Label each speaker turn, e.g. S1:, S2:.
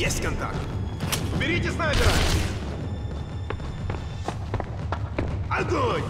S1: Есть контакт! Берите снайпера! Огонь!